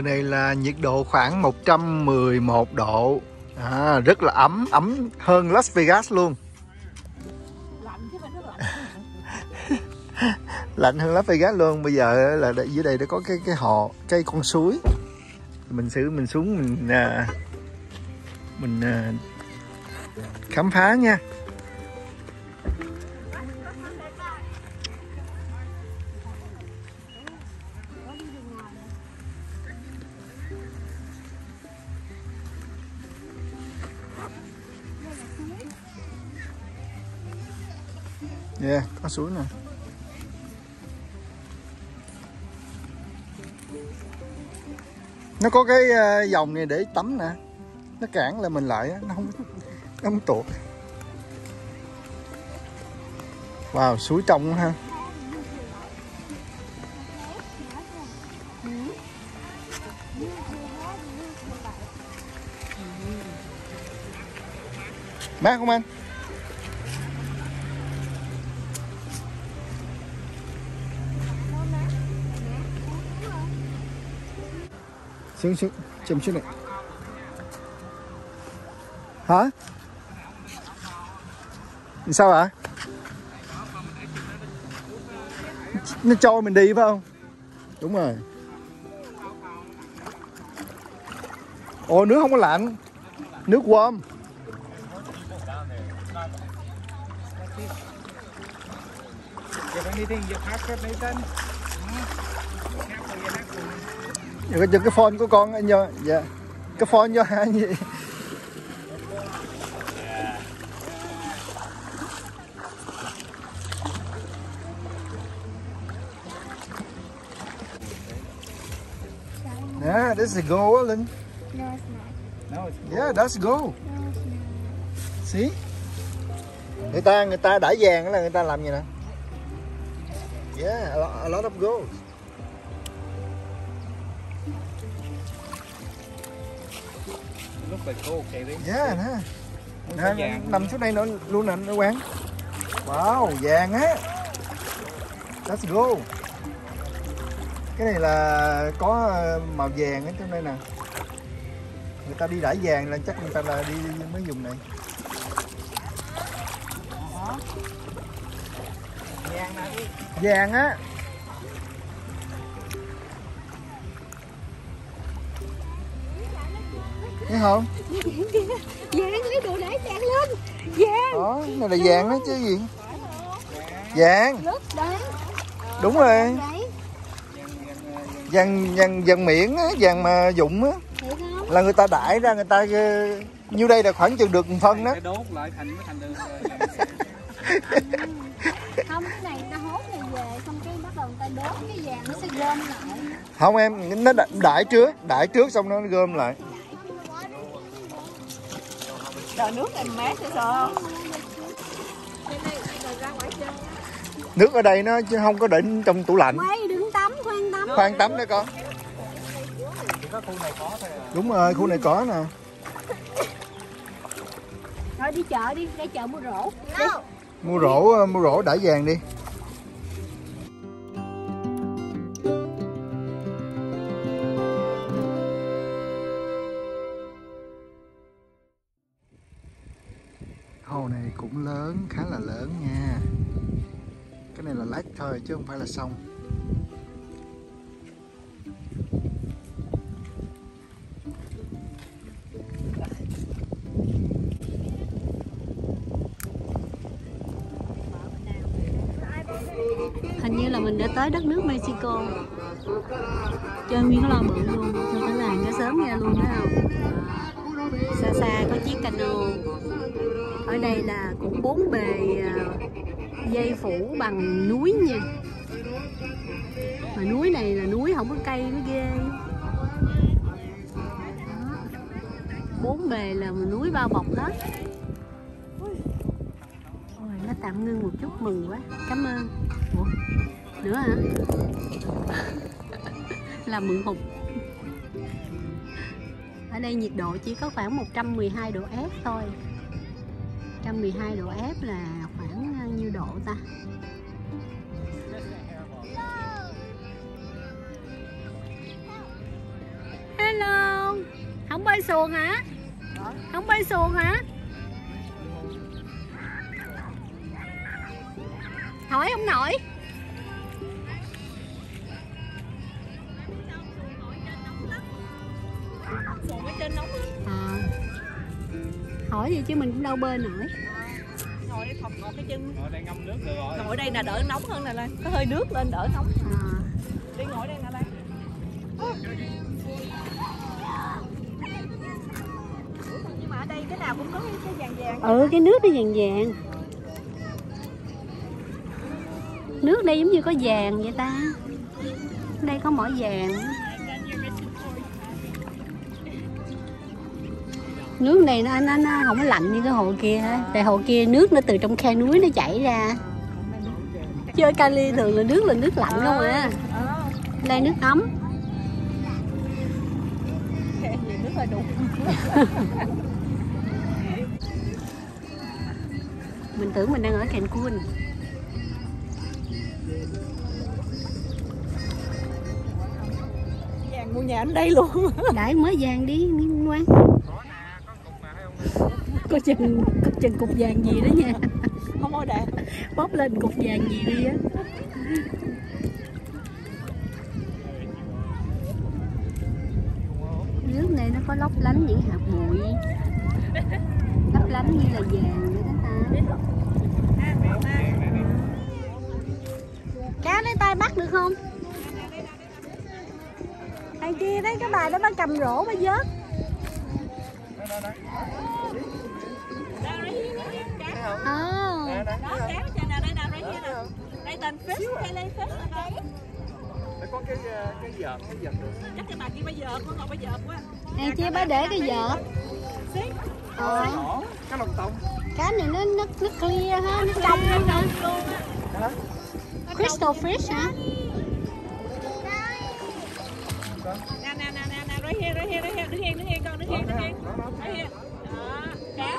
Giờ này là nhiệt độ khoảng 111 độ. À, Rất là ấm, ấm hơn Las Vegas luôn. Lạnh hơn Las Vegas luôn. Bây giờ là dưới đây đã có cái cái hồ, cái con suối. Mình sẽ mình xuống mình à, Mình à, khám phá nha Yeah, suối này. Nó có cái ờ, dòng này để tắm nè. Nó cản là mình lại nó không nó không tuột Wow, suối trong ha. Mát không anh? Xuống xuống. Chìm xuống này. Hả? Sao ạ nó cho mình đi phải không? Đúng rồi. Ồ nước không có lạnh. Nước warm. If anything, you have to Nathan giờ cái, cái phone của con anh nhờ dạ cái phone cho hai gì Yeah, this is go, Linh. no it's not No, it's Yeah, that's go. no it's not See? Người ta người ta đãi vàng đó là người ta làm gì nè. Yeah, a lot, a lot of gold. Like gold, Kaylee. Yeah, nè. Nè, vàng. nằm xuống đây nữa luôn nè, nó quán. Wow, vàng á. Let's go. Cái này là có ờ, màu vàng ở trong đây nè. Người ta đi đãi vàng là chắc người ta là đi mới dùng này. Vàng á. Thấy không? vàng lấy đồ để vàng lên vàng Đó, này là vàng đó chứ gì? Vàng, đúng rồi. Vàng vàng vàng miệng á, vàng mà dụng á là người ta đãi ra người ta ờ, nhiêu đây là khoảng chừng được một phân đó. Đốt lại thành nó thành được. không cái này ta hốt này về xong cái bắt đầu người ta đốt cái vàng nó sẽ gom lại Không em, nó đ- đãi trước, đãi trước xong nó gom lại. Rồi nước này mát sẽ sợ không Nước ở đây nó chứ không có để trong tủ lạnh. quay đừng tắm khoan tắm Khoan tắm đó con. Chỉ có khu này có thôi à. Đúng rồi, khu này có nè. rồi đi chợ đi ra chợ mua rổ đi Mua rổ, mua rổ đãi vàng đi. Này cũng lớn, khá là lớn nha. Cái này là lách thôi chứ không phải là sông hình như là mình đã tới đất nước Mexico. Chơi nguyên cái bự luôn. Người ta làng nó sớm ra luôn đó không xa xa có chiếc cano ở đây là cũng bốn bề à, dây phủ bằng núi nha. Mà núi này là núi không có cây nó ghê. Đó. bốn bề là núi bao bọc hết Ôi, nó tạm ngưng một chút mừng quá. Cảm ơn. Ủa, nữa hả? Là mượn hụt. Ở đây nhiệt độ chỉ có khoảng 112 độ F thôi. 112 độ F là khoảng à, nhiêu độ ta Hello Không bơi xuồng hả? Không bơi xuồng hả? Hỏi không nổi Hỏi gì chứ mình cũng đâu bơi nổi Ngồi đây thọc ngọt cái chân. Ngồi đây ngâm nước được rồi. Ngồi đây là đỡ nóng hơn nè Lan. Có hơi nước lên đỡ nóng. à, Đi ngồi đây nè Lan. Nhưng mà ở đây cái nào cũng có cái, cái vàng vàng. Ừ cái nước nó vàng vàng Nước đây giống như có vàng vậy ta Đây có mỏ vàng Nước này nó, nó, nó không có lạnh như cái hồ kia ha Tại hồ kia nước nó từ trong khe núi nó chảy ra. Chơi Cali thường là nước là nước lạnh không à. Đây nước ấm. Mình tưởng mình đang ở Cancun. Vàng mua nhà ở đây luôn. Đãi mới vàng đi ngoan Có chừng, có chừng cục vàng gì đó nha. Không có đẹp. bóp lên cục vàng gì đi á. Nước này nó có lóc lánh những hạt bụi. Lấp lánh như là vàng vậy đó ta. Cá lấy tay bắt được không? Thằng kia đấy cái bà đó nó cầm rổ nó vớt Ồ, Đó, cá trên nè, đây nè, đây kia nè. Đây tên fish, hay đây fish ở đây. Có cái cái vợt, cái vợt được. Chắc cái bà kia bây giờ, con ngồi bây giờ quá. Hàng chia bà để cái vợt Xí. Ờ, cái lồng tông. cá này nó nó nó clear ha, nó trong lắm hả? Crystal fish hả? Nè, nè, nè, nè, nè, right here, right here, right here. Đứng yên, đứng con. Đó, cá.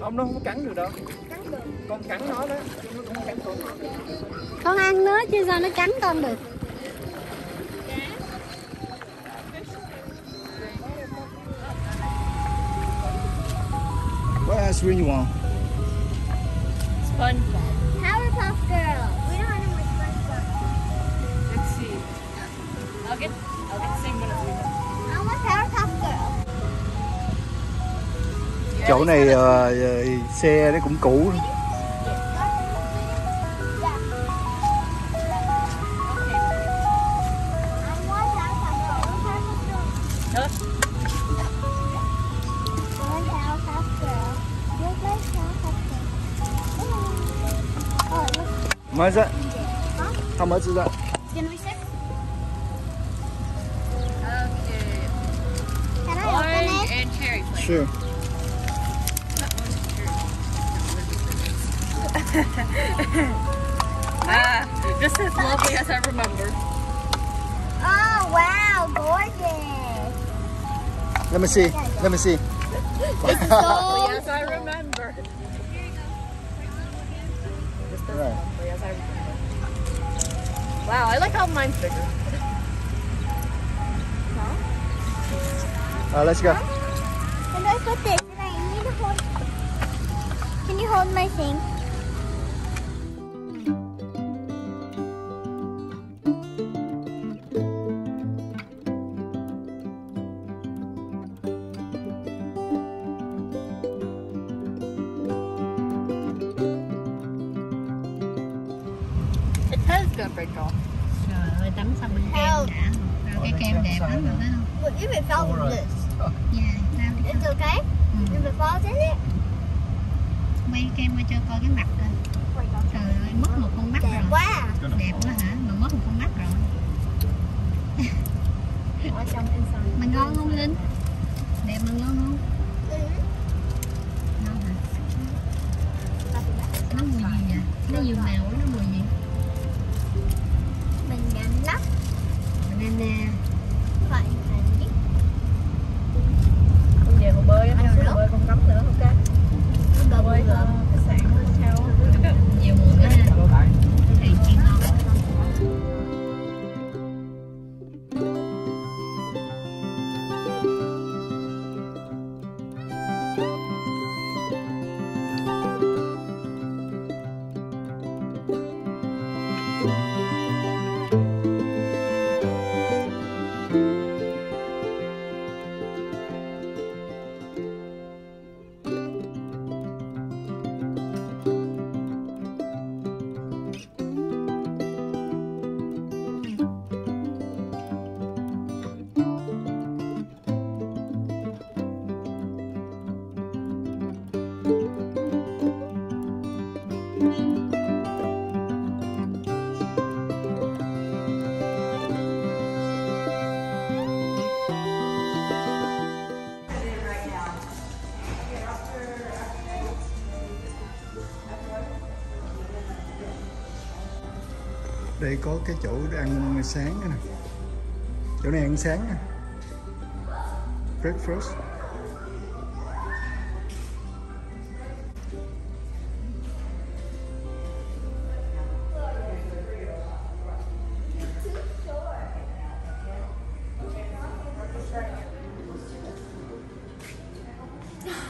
Không, nó không cắn được đâu. Con cắn nó đó, chứ nó không cắn con. Con ăn nó chứ sao nó cắn con được What ice cream you want? Chỗ này ờ, xe nó cũng cũ I want Powerpuff Girl. Được. I want Powerpuff Girl. You like Powerpuff Girl? Oh, look. Mới ra How much is that? Can we sit? Okay. Can I open it? Orange and cherry flavor. Sure Let me see Let me see yes, I remember. Right. lovely as I remember. Wow, I like how mine's bigger. Uh, let's go Can I put this? Can I need to hold? Can you hold my thing? Kem qua cho coi cái mặt coi. Trời ơi mất một con mắt đẹp rồi. quá. à. đẹp quá hả? Mà mất một con mắt rồi. Mà ngon không linh? Đẹp mà ngon không đây có cái chỗ ăn sáng nè. Chỗ này ăn sáng nè. Breakfast.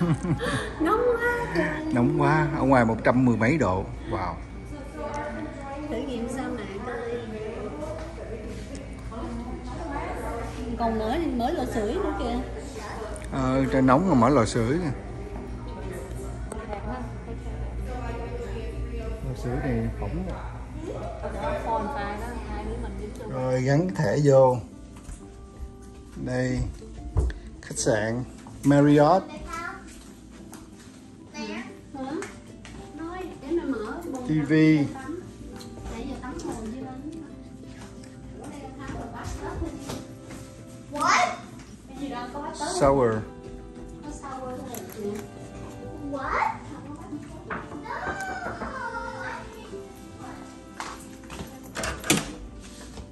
Nóng quá trời. nóng quá ở ngoài một trăm mười mấy độ. Wow. Thử nghiệm sao mà coi còn mở mở lò sưởi nữa kìa. Ờ, trên nóng mà mở lò sưởi nè. Lò sưởi này phỏng rồi gắn thẻ vô. Đây khách sạn Marriott. TV nè What?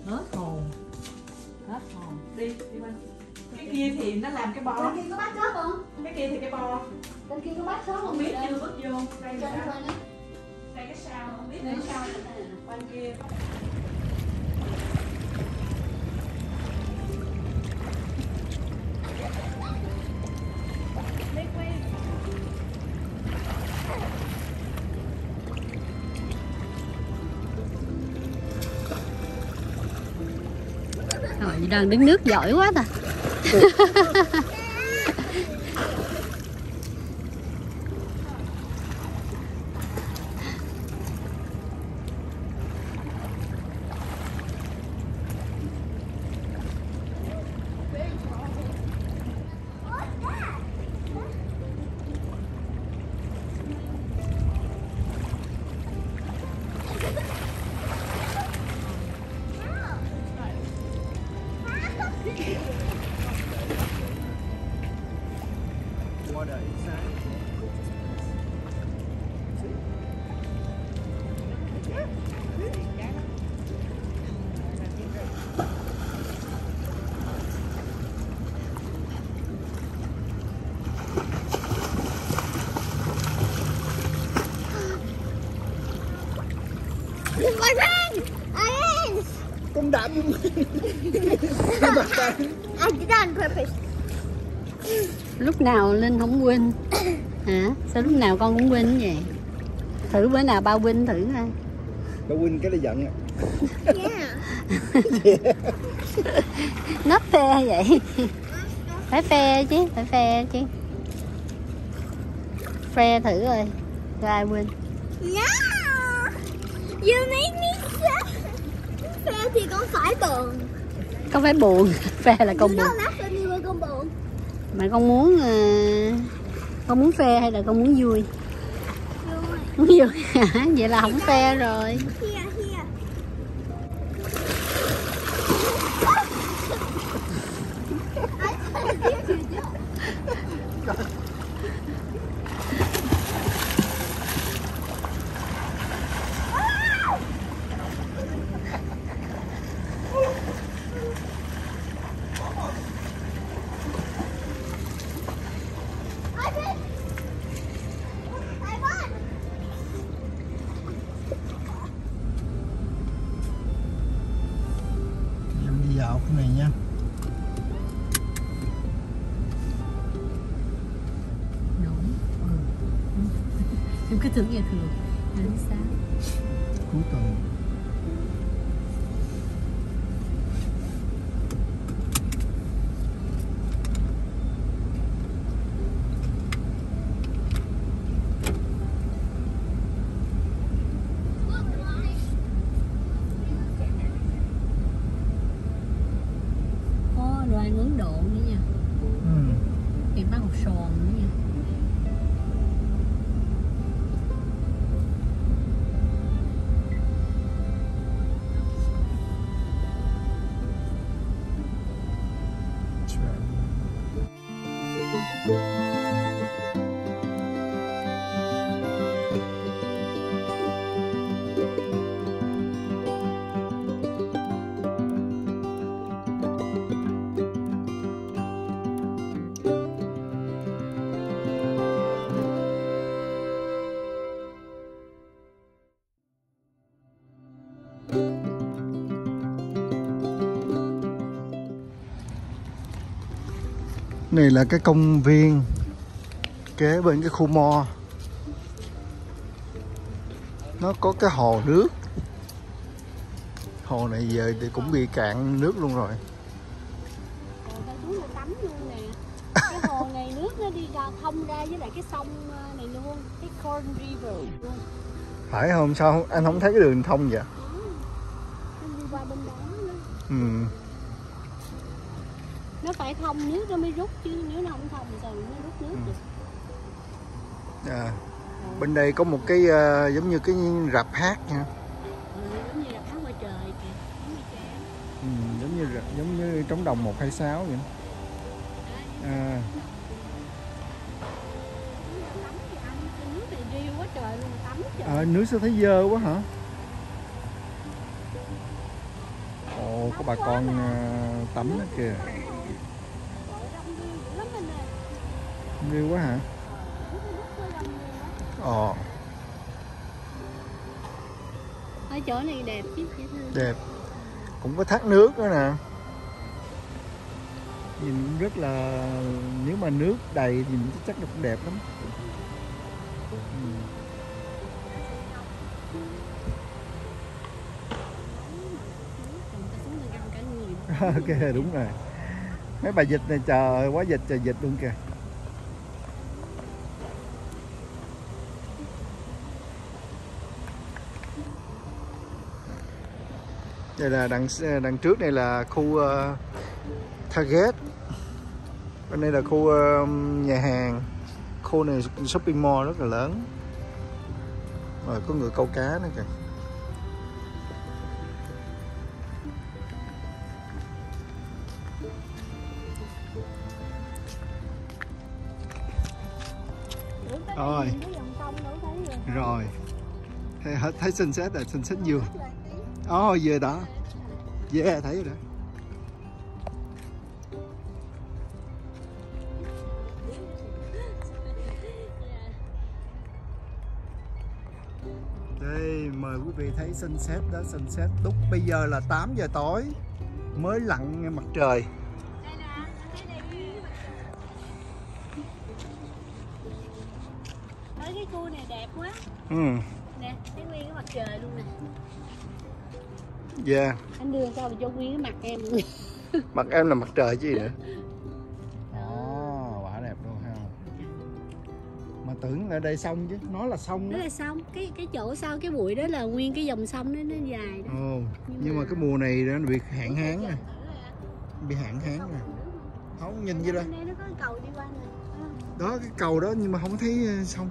Hết hồn. Hết hồn. Đi, đi quanh. Cái kia thì nó làm cái bo. Bên kia có bát sốt không? Cái kia thì cái bo. Bên kia có bát sốt không? Biết chưa bước vô. Đây là đây cái sao không biết cái sao quanh kia. Đang đứng nước giỏi quá ta Lúc nào Linh không quên Hả? Sao lúc nào con cũng quên vậy? Thử bữa nào bao quên thử coi bà Quynh cái là giận à. Yeah. Nấp phe vậy Phải phe chứ, phải phe chứ Phe thử rồi Rồi ai quên No! Thì con phải buồn? Con phải buồn? Phe là con buồn. con buồn. Mà con muốn ờ, Con muốn phe hay là con muốn vui? Rồi Muốn vui? Vậy là không phe rồi. here Tưởng ngày thường Đến sáng cuối tuần. Có đồ ăn Ấn Độ nữa nha. Ừ. Thì bán hột sòn nữa nha này là cái công viên kế bên cái khu mo nó có cái hồ nước. Hồ này giờ thì cũng bị cạn nước luôn rồi. Thông ra với lại cái sông ờ, này luôn Cái Corn River luôn. Phải không? Sao anh không thấy cái đường thông vậy? Nó đi qua bên đó nữa. ừ. Phải thông nước nó mới rút chứ Nếu nó không thông thì sao nó rút nước được? À. bên đây có một cái ờ, giống như cái rạp hát nha. Ừ, Giống như là áo ngoài trời kìa ừ, giống như rạp- giống như trống đồng 126 vậy à, Tắm thì anh cái nước này riêu quá trời luôn Tắm trời à, nước sao thấy dơ quá hả? Ồ có bà con ờ, tắm đó kìa Trời đông riêu dữ lắm anh ơi Riêu quá hả? Nó ồ Ở chỗ này đẹp chứ đẹp. Cũng có thác nước nữa nè. Nhìn rất là nếu mà nước đầy thì chắc là cũng đẹp lắm. Ừ. Ok đúng rồi. Mấy bà dịch này chờ quá dịch chờ dịch luôn kìa đây là đằng ờ, đằng trước này là khu uh, Target. Bên đây là khu uh, nhà hàng. Khu này shopping mall rất là lớn. Rồi có người câu cá nữa kìa. Rồi. rồi. Rồi thấy, hết- thấy sunset rồi sunset vừa ồ oh, về đó yeah thấy rồi đó. Đây mời quý vị thấy sunset đó sunset. Lúc bây giờ là 8 giờ tối mới lặn mặt trời. Đây yeah Anh đưa sao mà cho nguyên cái mặt em. Mặt em là mặt trời chứ gì nữa. Ồ, quả đẹp luôn ha. Mà tưởng ở đây sông chứ nó là sông đó đó. là xong cái cái chỗ sau cái bụi đó là nguyên cái dòng sông đó nó dài đó. Ồ nhưng mà cái mùa này nó bị hạn hán nè. bị hạn hán nè. Không nhìn vậy bên đây đây nó có cái cầu đi qua nè. Đó cái cầu đó nhưng mà không thấy ờ, sông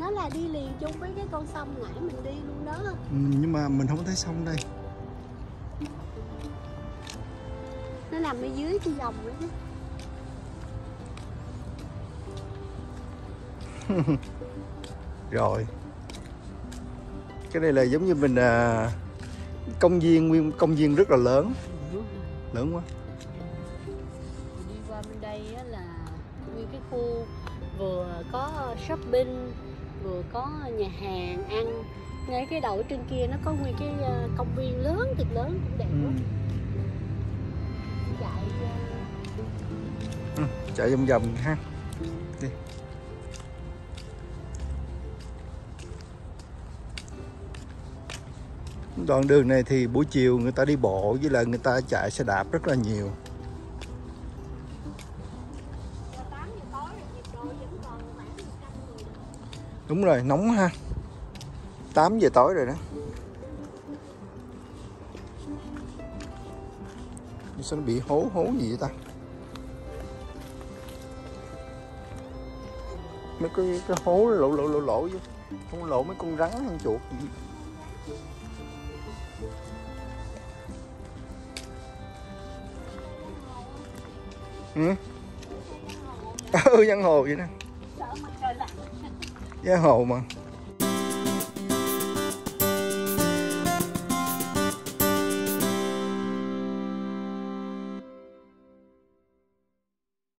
nó là đi liền chung với cái con sông nãy mình đi luôn đó. Ừ, nhưng mà mình không thấy sông đây. Nó nằm ở dưới cái dòng đó chứ. Rồi. Cái này là giống như mình à, công viên nguyên công viên rất là lớn. Lớn quá. Đi qua bên đây á là nguyên cái khu vừa có shopping vừa có nhà hàng ăn. Ngay cái đầu ở trên kia nó có nguyên cái ờ, công viên lớn thiệt lớn cũng đẹp ừ. lắm chạy ờ, Ừ, chạy vòng vòng ha. Đi. Đoạn đường này thì buổi chiều người ta đi bộ với lại người ta chạy xe đạp rất là nhiều đúng rồi, nóng ha. 8 giờ tối rồi đó. Sao nó bị hố hố gì vậy ta? Mấy cái cái hố lộ lộ lộ lộ chứ. Không lộ mấy con rắn ăn chuột. Gì ừ. Ừ giang hồ vậy nè sợ mặt trời